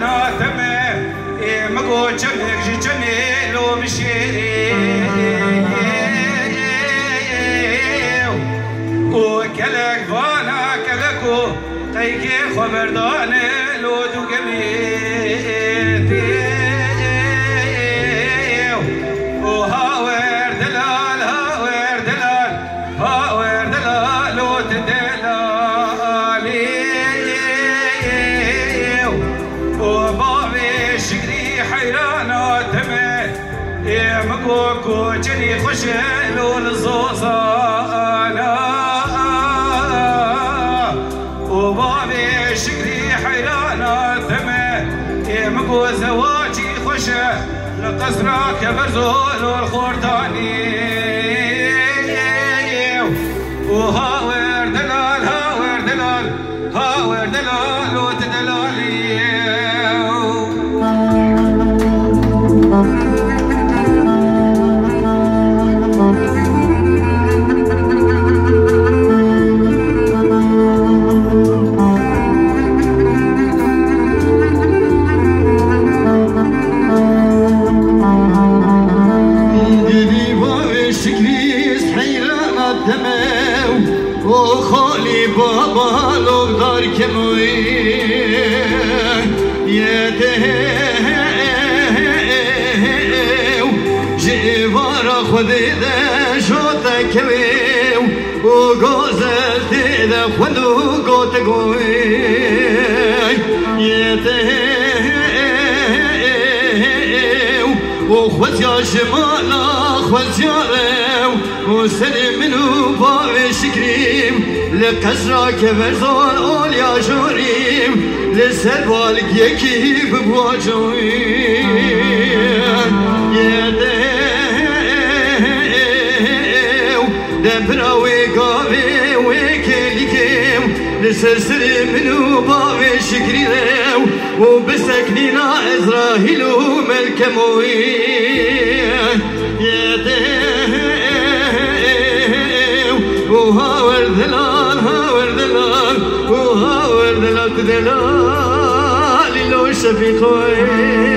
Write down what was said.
نات میں مگو چن جی چنگے لو مشیر بانا کلکو تہ کے خبردان لو دے يا مكوكو جني خشل والزوزانا وبابي شقري حيرانا تمي يا مكو زواجي خشه لقصرك برزول والخورتاني وهاور دلال هاور دلال هاور دلال وتدلالي Poholi baba lovdar ke moy yede جوارا خود ده شد که او گازل ده خود و گوت گوی. یده او خود یا شمالا خود یا رو و منو باوی شکری لقزرا كبرزون اول يا جوريم لسد والقيكي ببواجوين يديو دبراوي قاوي وكليكيم لسلسل منو باوي شكري وبسكنينا إسرائيل وملك ذلال تدلال لو شفيقوي